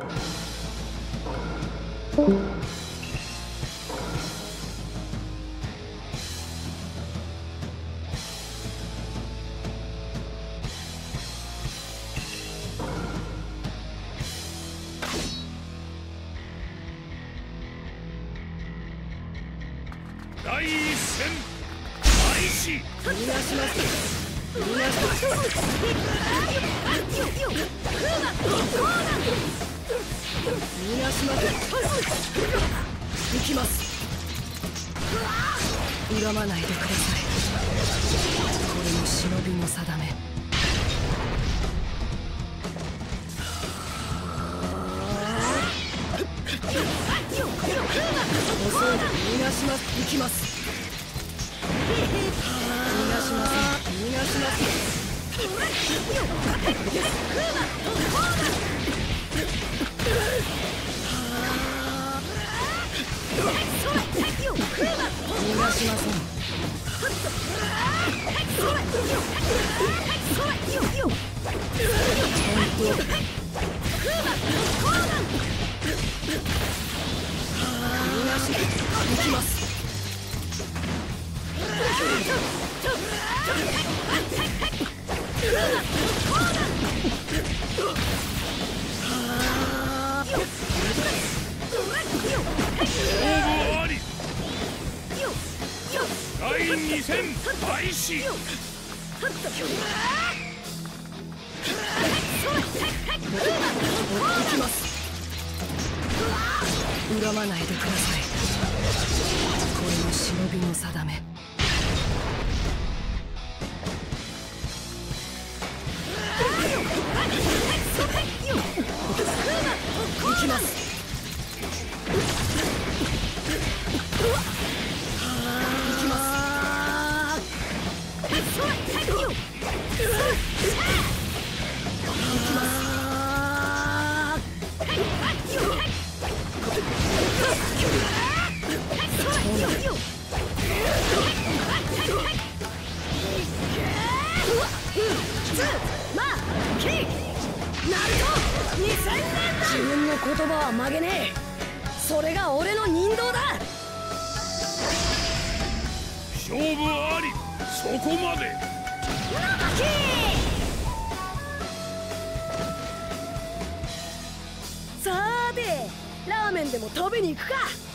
第一戦開始逃がします逃がします逃がします行きます。恨まないでください。これも忍びの定め。遅い逃がします。行きます。逃がしません。逃がしません。行きます。第二戦開始。恨まないでください。これも忍びの定め。言葉は曲げねえ。それが俺の人道だ。勝負あり。そこまで。さーてラーメンでも食べに行くか。